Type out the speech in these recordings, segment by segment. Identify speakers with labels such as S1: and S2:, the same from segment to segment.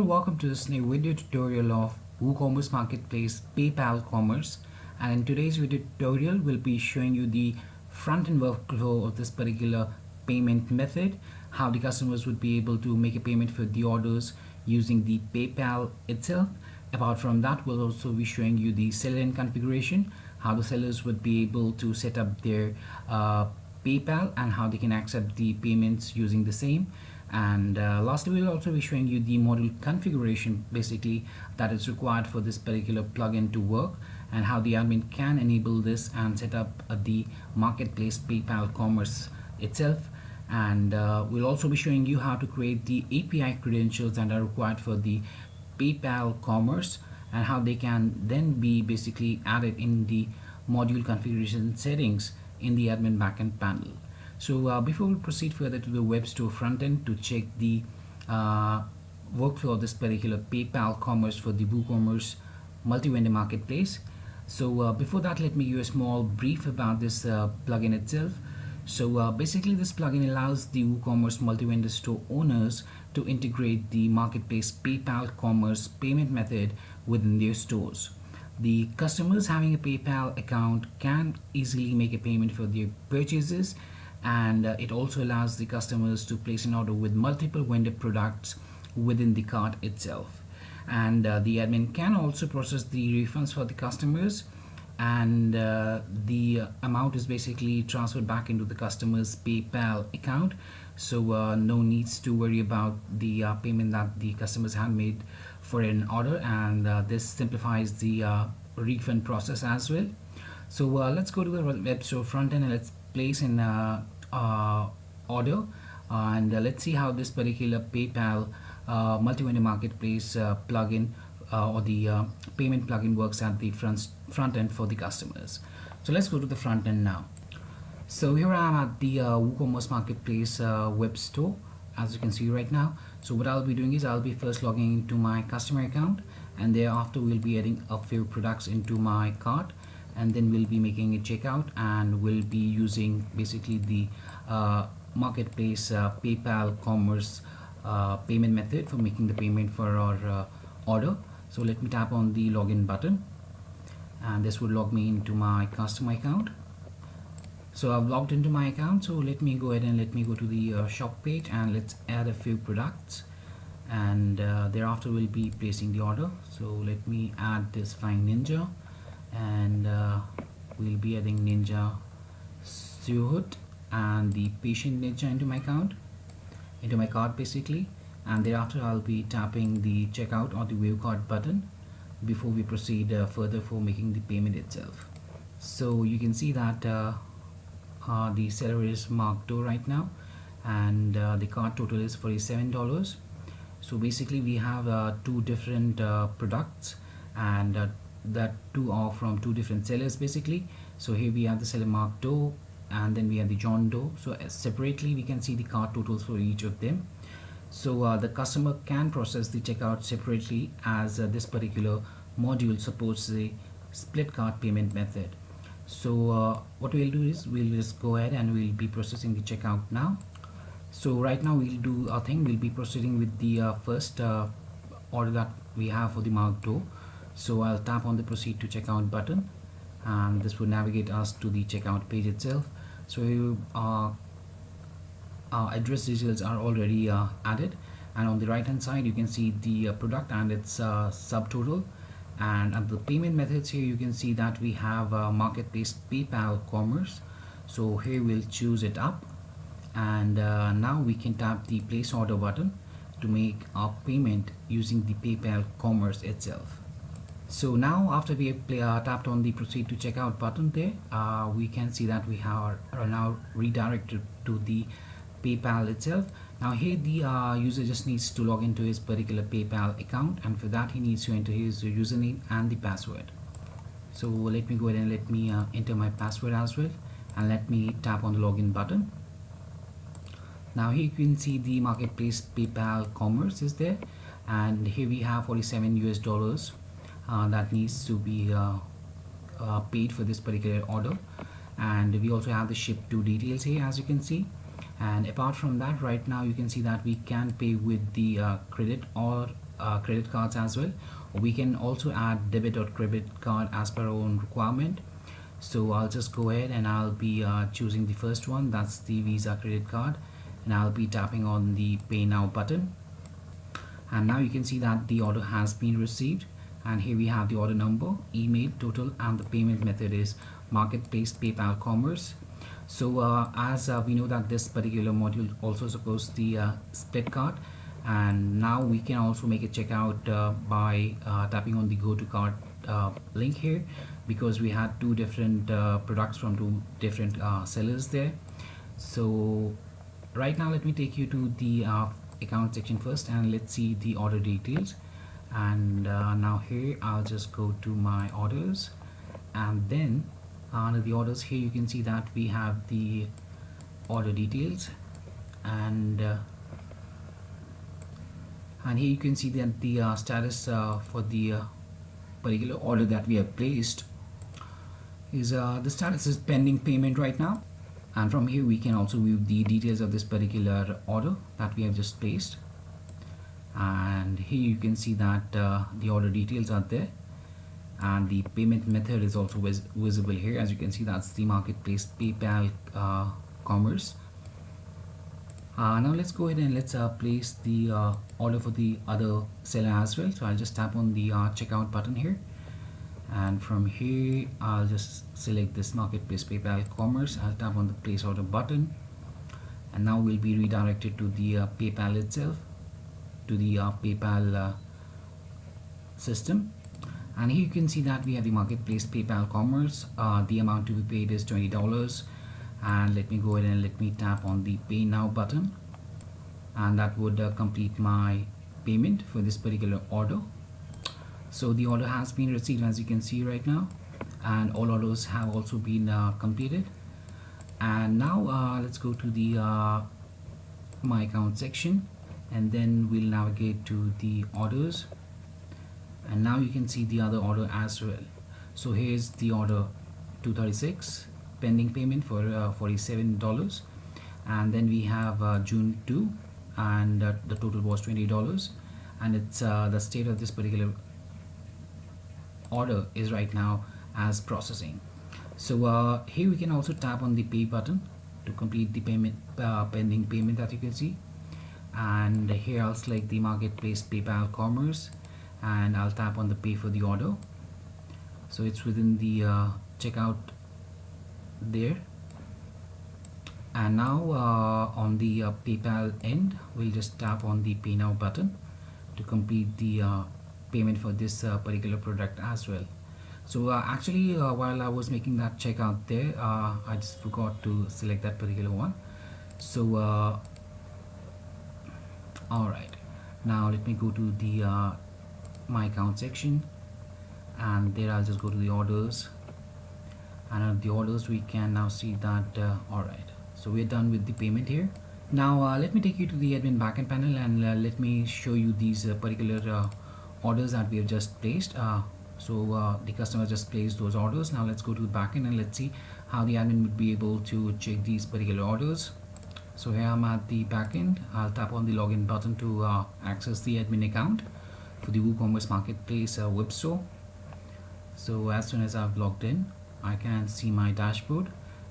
S1: people welcome to this new video tutorial of WooCommerce Marketplace PayPal Commerce. And in today's video tutorial we'll be showing you the front-end workflow of this particular payment method how the customers would be able to make a payment for the orders using the PayPal itself. Apart from that we'll also be showing you the seller end configuration how the sellers would be able to set up their uh, PayPal and how they can accept the payments using the same and uh, lastly we'll also be showing you the module configuration basically that is required for this particular plugin to work and how the admin can enable this and set up uh, the marketplace PayPal commerce itself and uh, we'll also be showing you how to create the API credentials that are required for the PayPal commerce and how they can then be basically added in the module configuration settings in the admin backend panel. So uh, before we proceed further to the web store front end to check the uh, workflow of this particular PayPal commerce for the WooCommerce multi-vendor marketplace. So uh, before that, let me give a small brief about this uh, plugin itself. So uh, basically this plugin allows the WooCommerce multi-vendor store owners to integrate the marketplace PayPal commerce payment method within their stores. The customers having a PayPal account can easily make a payment for their purchases and uh, it also allows the customers to place an order with multiple vendor products within the cart itself. And uh, the admin can also process the refunds for the customers. And uh, the amount is basically transferred back into the customer's PayPal account. So uh, no needs to worry about the uh, payment that the customers had made for an order. And uh, this simplifies the refund process as well. So let's go to the web. Store front end and let's place in uh, uh, order and uh, let's see how this particular PayPal multi-vendor marketplace plugin or the payment plugin works at the front front end for the customers. So let's go to the front end now. So here I am at the uh, WooCommerce Marketplace uh, web store as you can see right now. So what I'll be doing is I'll be first logging into my customer account and thereafter we'll be adding a few products into my cart and then we'll be making a checkout and we'll be using basically the uh, marketplace uh, PayPal commerce uh, payment method for making the payment for our uh, order. So let me tap on the login button and this will log me into my customer account. So I've logged into my account. So let me go ahead and let me go to the uh, shop page and let's add a few products and uh, thereafter we'll be placing the order. So let me add this flying ninja and uh, we'll be adding ninja Suhut and the patient ninja into my account into my card basically. And thereafter I'll be tapping the checkout or the wave card button before we proceed uh, further for making the payment itself. So you can see that uh, uh, the seller is marked to right now. And uh, the card total is $47 so basically we have uh, two different uh, products. And that two are from two different sellers basically. So here we have the seller mark doe and then we have the john doe. So uh, separately we can see the cart totals for each of them. So uh, the customer can process the checkout separately as uh, this particular module supports the split cart payment method. So uh, what we'll do is we'll just go ahead and we'll be processing the checkout now. So right now we'll do our thing. We'll be proceeding with the uh, first uh, order that we have for the mark doe so I'll tap on the proceed to checkout button and this will navigate us to the checkout page itself. So our address details are already uh, added and on the right hand side you can see the uh, product and its uh, subtotal. And at the payment methods here you can see that we have uh, marketplace PayPal commerce. So here we'll choose it up and uh, now we can tap the place order button to make our payment using the PayPal commerce itself so now after we play, uh, tapped on the proceed to checkout button there uh, we can see that we have, are now redirected to the PayPal itself. Now here the uh, user just needs to log into his particular PayPal account and for that he needs to enter his username and the password. So let me go ahead and let me uh, enter my password as well and let me tap on the login button. Now here you can see the marketplace PayPal commerce is there and here we have 47 US dollars that needs to be uh, uh, paid for this particular order. And we also have the ship to details here as you can see. And apart from that right now you can see that we can pay with the uh, credit or uh, credit cards as well. We can also add debit or credit card as per our own requirement. So I'll just go ahead and I'll be uh, choosing the first one. That's the Visa credit card. And I'll be tapping on the pay now button. And now you can see that the order has been received and here we have the order number email total and the payment method is marketplace paypal commerce. So uh, as uh, we know that this particular module also supports the uh, split card and now we can also make a checkout uh, by uh, tapping on the go to cart uh, link here because we had two different products from two different sellers there. So right now let me take you to the account section first and let's see the order details and uh, now here I'll just go to my orders. And then under the orders here you can see that we have the order details. And uh, and here you can see that the uh, status uh, for the uh, particular order that we have placed is uh, the status is pending payment right now. And from here we can also view the details of this particular order that we have just placed and here you can see that uh, the order details are there. And the payment method is also vis visible here. As you can see that's the marketplace PayPal uh, commerce. Uh, now let's go ahead and let's uh, place the uh, order for the other seller as well. So I'll just tap on the uh, checkout button here. And from here I'll just select this marketplace PayPal commerce. I'll tap on the place order button. And now we'll be redirected to the PayPal itself to the uh, PayPal uh, system. And here you can see that we have the marketplace PayPal commerce. Uh, the amount to be paid is $20 and let me go ahead and let me tap on the pay now button. And that would uh, complete my payment for this particular order. So the order has been received as you can see right now. And all orders have also been uh, completed. And now uh, let's go to the my account section and then we'll navigate to the orders. And now you can see the other order as well. So here's the order 236 pending payment for uh, $47 and then we have uh, June 2 and uh, the total was $20 and it's uh, the state of this particular order is right now as processing. So uh, here we can also tap on the pay button to complete the payment uh, pending payment that you can see and here I'll select the marketplace PayPal commerce and I'll tap on the pay for the order. So it's within the uh, checkout there. And now uh, on the uh, PayPal end we'll just tap on the pay now button to complete the uh, payment for this uh, particular product as well. So uh, actually while I was making that checkout there I just forgot to select that particular one. So alright now let me go to the uh, my account section. And there I'll just go to the orders. And at the orders we can now see that uh, alright so we're done with the payment here. Now uh, let me take you to the admin backend panel and uh, let me show you these uh, particular uh, orders that we have just placed. So the customer just placed those orders. Now let's go to the backend and let's see how the admin would be able to check these particular orders so here I'm at the backend I'll tap on the login button to uh, access the admin account for the WooCommerce Marketplace uh, web store. So as soon as I've logged in I can see my dashboard.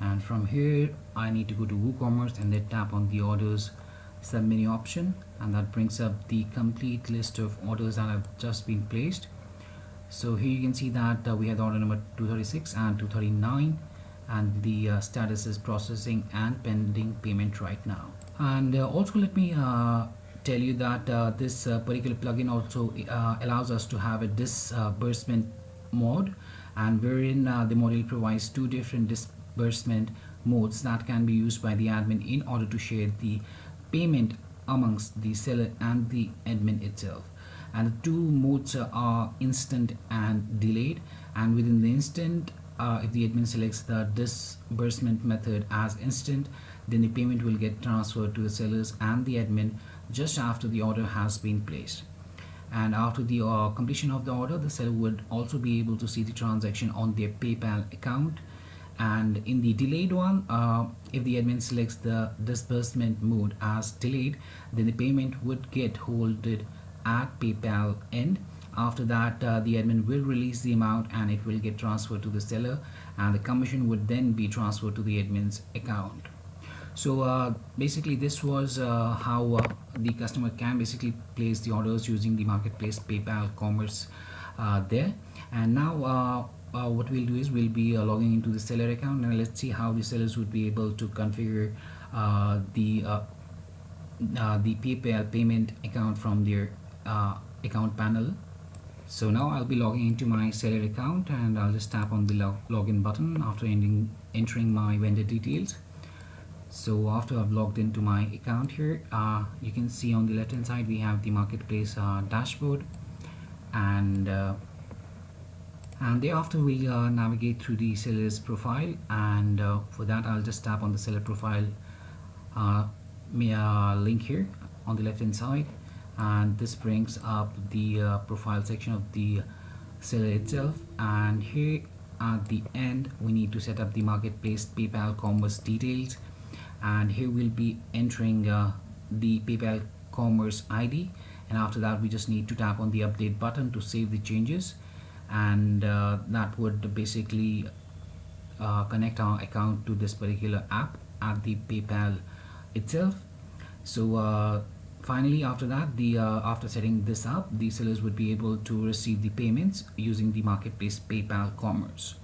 S1: And from here I need to go to WooCommerce and then tap on the orders sub menu option. And that brings up the complete list of orders that have just been placed. So here you can see that uh, we have order number 236 and 239 and the uh, status is processing and pending payment right now. And uh, also let me uh, tell you that uh, this uh, particular plugin also uh, allows us to have a disbursement mode and wherein the module provides two different disbursement modes that can be used by the admin in order to share the payment amongst the seller and the admin itself. And the two modes are instant and delayed. And within the instant uh, if the admin selects the disbursement method as instant then the payment will get transferred to the sellers and the admin just after the order has been placed. And after the uh, completion of the order the seller would also be able to see the transaction on their PayPal account. And in the delayed one uh, if the admin selects the disbursement mode as delayed then the payment would get holded at PayPal end after that uh, the admin will release the amount and it will get transferred to the seller and the commission would then be transferred to the admin's account. So uh, basically this was uh, how uh, the customer can basically place the orders using the marketplace PayPal commerce uh, there. And now uh, uh, what we'll do is we'll be logging into the seller account and let's see how the sellers would be able to configure the the PayPal payment account from their account panel so now I'll be logging into my seller account and I'll just tap on the log login button after ending, entering my vendor details. So after I've logged into my account here uh, you can see on the left hand side we have the marketplace uh, dashboard. And uh, and thereafter we uh, navigate through the seller's profile and uh, for that I'll just tap on the seller profile uh, link here on the left hand side and this brings up the uh, profile section of the seller itself. And here at the end we need to set up the marketplace PayPal commerce details. And here we'll be entering uh, the PayPal commerce ID and after that we just need to tap on the update button to save the changes. And uh, that would basically uh, connect our account to this particular app at the PayPal itself. So uh, finally after that the uh, after setting this up the sellers would be able to receive the payments using the marketplace PayPal commerce.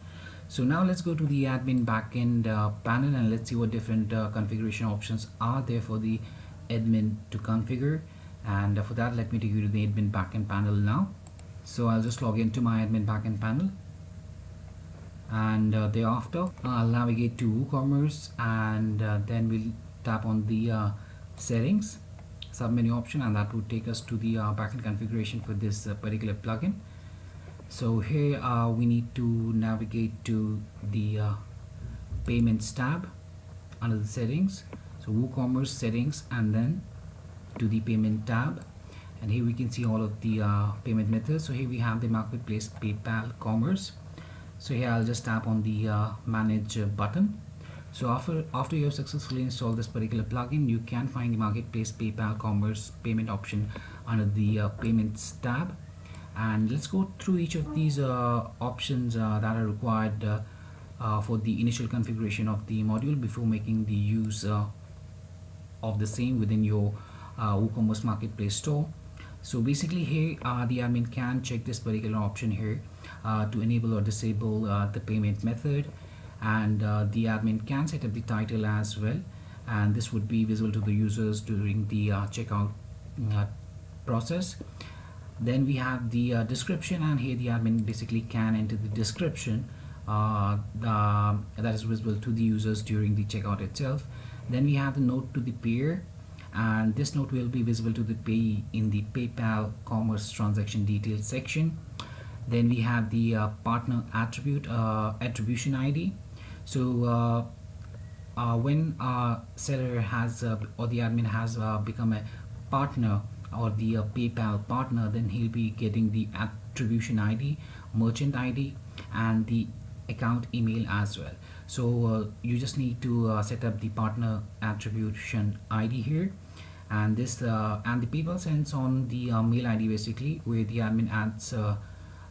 S1: So now let's go to the admin backend uh, panel and let's see what different uh, configuration options are there for the admin to configure. And uh, for that let me take you to the admin backend panel now. So I'll just log into my admin backend panel. And uh, thereafter I'll navigate to WooCommerce and uh, then we'll tap on the settings submenu option and that would take us to the uh, backend configuration for this uh, particular plugin. So here uh, we need to navigate to the uh, payments tab under the settings. So WooCommerce settings and then to the payment tab. And here we can see all of the uh, payment methods. So here we have the marketplace PayPal commerce. So here I'll just tap on the uh, manage button so after, after you have successfully installed this particular plugin, you can find the Marketplace PayPal Commerce payment option under the uh, Payments tab. And let's go through each of these uh, options uh, that are required uh, uh, for the initial configuration of the module before making the use uh, of the same within your WooCommerce Marketplace store. So basically here the admin can check this particular option here to enable or disable the payment method and uh, the admin can set up the title as well. And this would be visible to the users during the uh, checkout uh, process. Then we have the uh, description and here the admin basically can enter the description uh, the, that is visible to the users during the checkout itself. Then we have the note to the payer and this note will be visible to the payee in the PayPal commerce transaction details section. Then we have the uh, partner attribute attribution ID so uh, uh, when a seller has uh, or the admin has become a partner or the PayPal partner then he'll be getting the attribution ID merchant ID and the account email as well. So uh, you just need to uh, set up the partner attribution ID here. And this uh, and the PayPal sends on the mail ID basically where the admin adds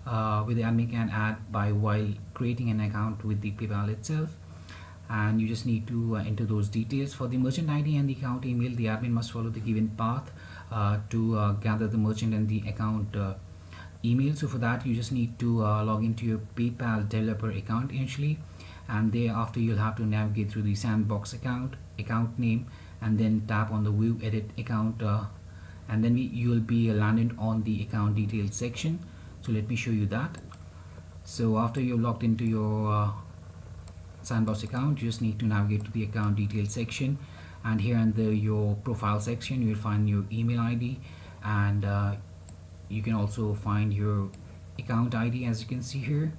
S1: uh, where the admin can add by while creating an account with the PayPal itself. And you just need to uh, enter those details for the merchant ID and the account email. The admin must follow the given path uh, to uh, gather the merchant and the account uh, email. So for that you just need to uh, log into your PayPal developer account initially. And thereafter you'll have to navigate through the sandbox account account name and then tap on the view edit account and then we, you will be landed on the account details section so let me show you that. So after you've logged into your uh, sandbox account you just need to navigate to the account details section. And here the your profile section you'll find your email ID and uh, you can also find your account ID as you can see here.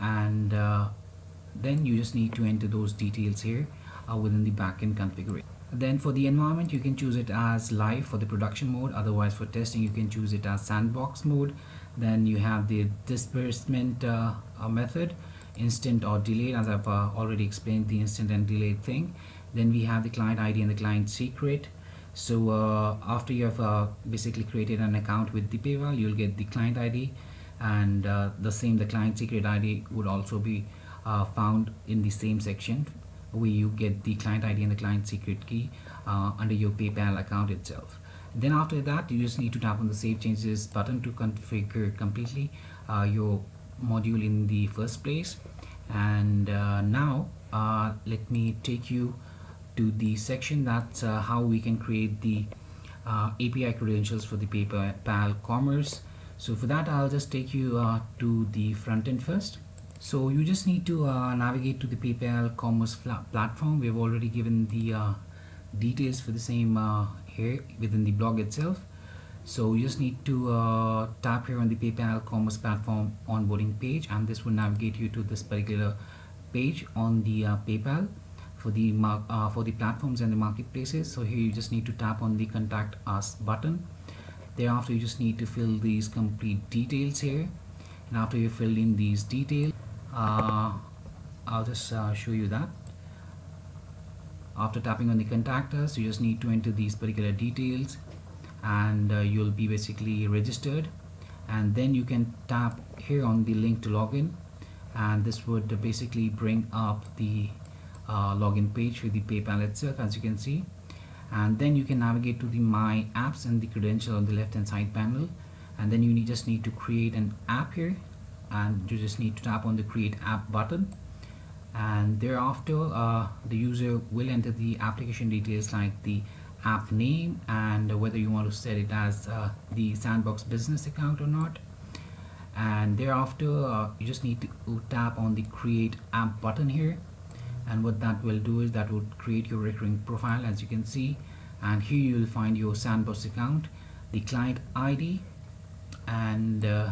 S1: And uh, then you just need to enter those details here uh, within the backend configuration. Then for the environment you can choose it as live for the production mode. Otherwise for testing you can choose it as sandbox mode then you have the disbursement uh, uh, method instant or delayed as I've uh, already explained the instant and delayed thing. Then we have the client ID and the client secret. So uh, after you have basically created an account with the PayPal you'll get the client ID and the same the client secret ID would also be found in the same section where you get the client ID and the client secret key uh, under your PayPal account itself then after that you just need to tap on the save changes button to configure completely uh, your module in the first place. And now let me take you to the section that's uh, how we can create the uh, API credentials for the PayPal commerce. So for that I'll just take you uh, to the front end first. So you just need to uh, navigate to the PayPal commerce platform. We've already given the uh, details for the same uh, here within the blog itself. So you just need to tap here on the PayPal commerce platform onboarding page and this will navigate you to this particular page on the PayPal for the uh, for the platforms and the marketplaces. So here you just need to tap on the contact us button. Thereafter you just need to fill these complete details here. And after you fill in these details uh, I'll just uh, show you that after tapping on the contact us you just need to enter these particular details and uh, you'll be basically registered. And then you can tap here on the link to login and this would basically bring up the uh, login page with the PayPal itself as you can see. And then you can navigate to the my apps and the credential on the left hand side panel. And then you need, just need to create an app here. And you just need to tap on the create app button and thereafter uh, the user will enter the application details like the app name and whether you want to set it as uh, the sandbox business account or not. And thereafter uh, you just need to tap on the create app button here. And what that will do is that would create your recurring profile as you can see. And here you will find your sandbox account the client ID and uh,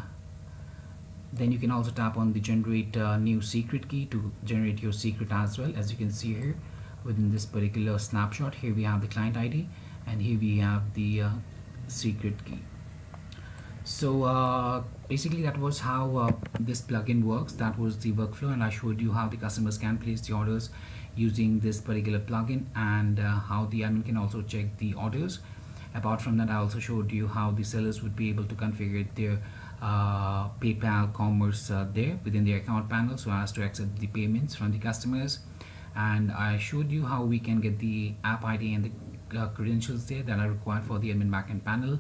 S1: then you can also tap on the generate uh, new secret key to generate your secret as well as you can see here within this particular snapshot. Here we have the client ID and here we have the uh, secret key. So uh, basically that was how uh, this plugin works. That was the workflow and I showed you how the customers can place the orders using this particular plugin and uh, how the admin can also check the orders. Apart from that I also showed you how the sellers would be able to configure their uh, PayPal commerce uh, there within the account panel so as to accept the payments from the customers. And I showed you how we can get the app ID and the uh, credentials there that are required for the admin backend panel.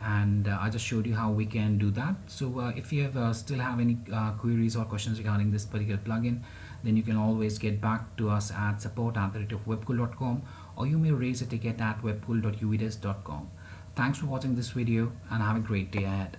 S1: And uh, I just showed you how we can do that. So uh, if you have uh, still have any queries or questions regarding this particular plugin then you can always get back to us at support at webkul.com or you may raise a ticket at webkul.uvdesk.com thanks for watching this video and have a great day ahead